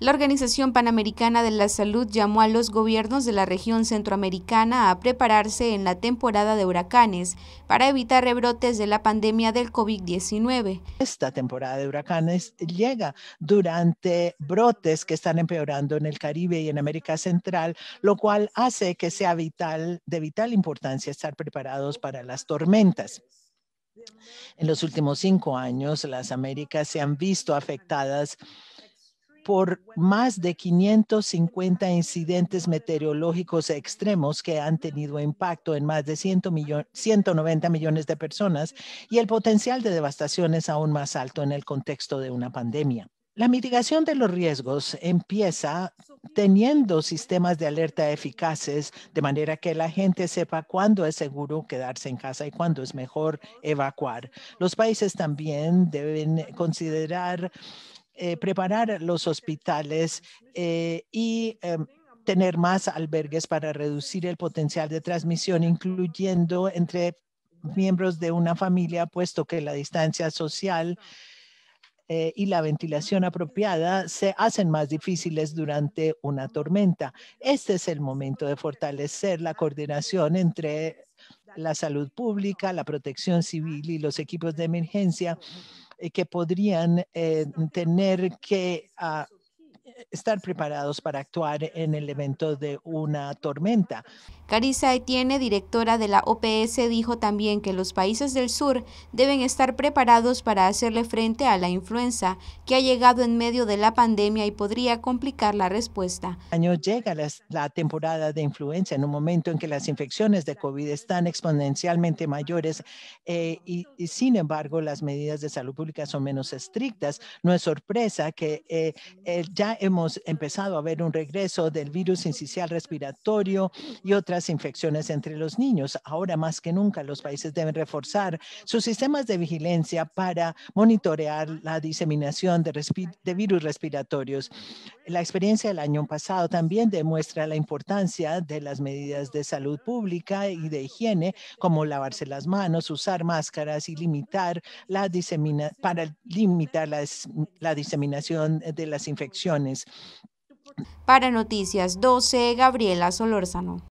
La Organización Panamericana de la Salud llamó a los gobiernos de la región centroamericana a prepararse en la temporada de huracanes para evitar rebrotes de la pandemia del COVID-19. Esta temporada de huracanes llega durante brotes que están empeorando en el Caribe y en América Central, lo cual hace que sea vital, de vital importancia estar preparados para las tormentas. En los últimos cinco años, las Américas se han visto afectadas por más de 550 incidentes meteorológicos extremos que han tenido impacto en más de 190 millones de personas y el potencial de devastación es aún más alto en el contexto de una pandemia. La mitigación de los riesgos empieza teniendo sistemas de alerta eficaces de manera que la gente sepa cuándo es seguro quedarse en casa y cuándo es mejor evacuar. Los países también deben considerar eh, preparar los hospitales eh, y em, tener más albergues para reducir el potencial de transmisión, incluyendo entre miembros de una familia, puesto que la distancia social eh, y la ventilación apropiada se hacen más difíciles durante una tormenta. Este es el momento de fortalecer la coordinación entre la salud pública, la protección civil y los equipos de emergencia que podrían eh, tener que ah, estar preparados para actuar en el evento de una tormenta. Carissa Etienne, directora de la OPS, dijo también que los países del sur deben estar preparados para hacerle frente a la influenza que ha llegado en medio de la pandemia y podría complicar la respuesta. Año llega la, temporada de influenza en un momento en que las infecciones de COVID están exponencialmente mayores eh, y, sin embargo las medidas de salud pública son menos estrictas. No es sorpresa que eh, ya hemos empezado a ver un regreso del virus incisional respiratorio y otras infecciones entre los niños. Ahora más que nunca los países deben reforzar sus sistemas de vigilancia para monitorear la diseminación de, virus respiratorios. La experiencia del año pasado también demuestra la importancia de las medidas de salud pública y de higiene, como lavarse las manos, usar máscaras y limitar la disemina para limitar la diseminación de las infecciones. Para Noticias 12, Gabriela Solórzano.